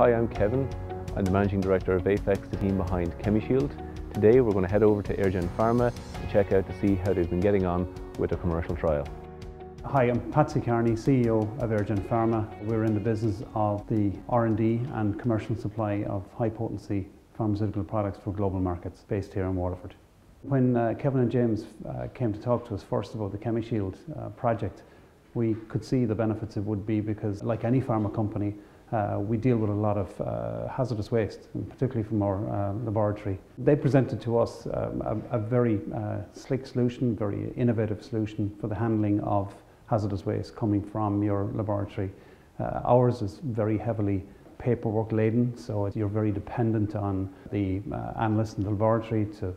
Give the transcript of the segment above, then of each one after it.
Hi, I'm Kevin. I'm the Managing Director of Afex, the team behind ChemiShield. Today we're going to head over to Eirgen Pharma to check out to see how they've been getting on with a commercial trial. Hi, I'm Patsy Carney, CEO of Eirgen Pharma. We're in the business of the R&D and commercial supply of high-potency pharmaceutical products for global markets based here in Waterford. When uh, Kevin and James uh, came to talk to us first about the ChemiShield uh, project, we could see the benefits it would be because like any pharma company, uh, we deal with a lot of uh, hazardous waste, particularly from our uh, laboratory. They presented to us um, a, a, very uh, slick solution, very innovative solution for the handling of hazardous waste coming from your laboratory. Uh, ours is very heavily paperwork laden, so you're very dependent on the uh, analysts in the laboratory to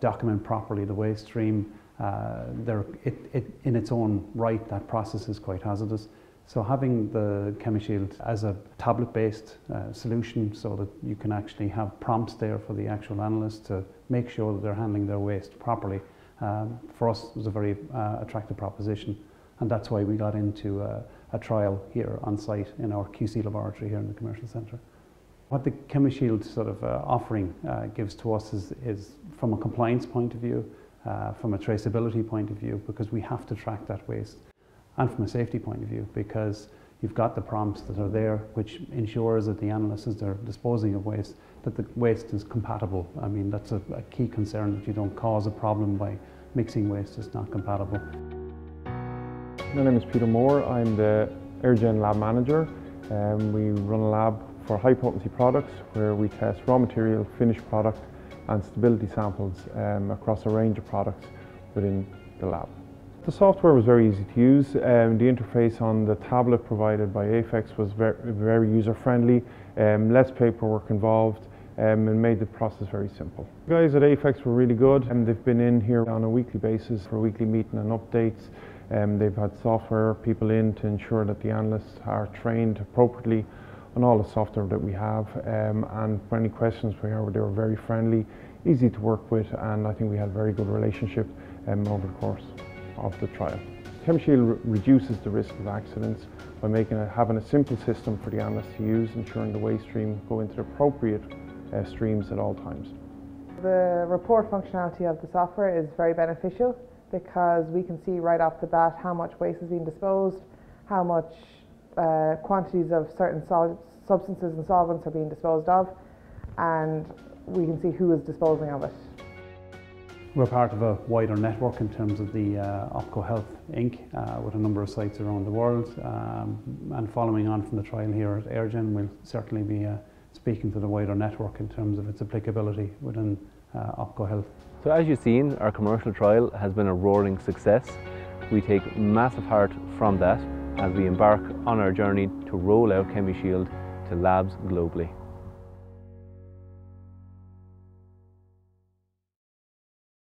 document properly the waste stream. It, it, in its own right, that process is quite hazardous. So having the ChemiShield as a tablet-based uh, solution so that you can actually have prompts there for the actual analyst to make sure that they're handling their waste properly, um, for us was a very uh, attractive proposition. And that's why we got into uh, a trial here on site in our QC laboratory here in the commercial centre. What the ChemiShield sort of uh, offering uh, gives to us is, is, from a compliance point of view, uh, from a traceability point of view, because we have to track that waste and from a safety point of view because you've got the prompts that are there which ensures that the analysts as they're disposing of waste that the waste is compatible. I mean that's a, a key concern that you don't cause a problem by mixing waste that's not compatible. My name is Peter Moore. I'm the Eirgen lab manager. Um, we run a lab for high potency products where we test raw material, finished product and stability samples um, across a range of products within the lab. The software was very easy to use. Um, the interface on the tablet provided by Afex was very, very user-friendly, um, less paperwork involved, um, and made the process very simple. The guys at Afex were really good, and they've been in here on a weekly basis for weekly meeting and updates. Um, they've had software people in to ensure that the analysts are trained appropriately on all the software that we have, um, and for any questions we have, they were very friendly, easy to work with, and I think we had a very good relationship um, over the course of the trial. ChemiShield reduces the risk of accidents by making a, having a simple system for the analyst to use, ensuring the waste stream go into the appropriate uh, streams at all times. The report functionality of the software is very beneficial because we can see right off the bat how much waste is being disposed, how much uh, quantities of certain substances and solvents are being disposed of, and we can see who is disposing of it. We're part of a wider network in terms of the uh, OPKO Health Inc. Uh, with a number of sites around the world um, and following on from the trial here at Eirgen we'll certainly be uh, speaking to the wider network in terms of its applicability within uh, OPKO Health. So as you've seen our commercial trial has been a roaring success. We take massive heart from that as we embark on our journey to roll out ChemiShield to labs globally.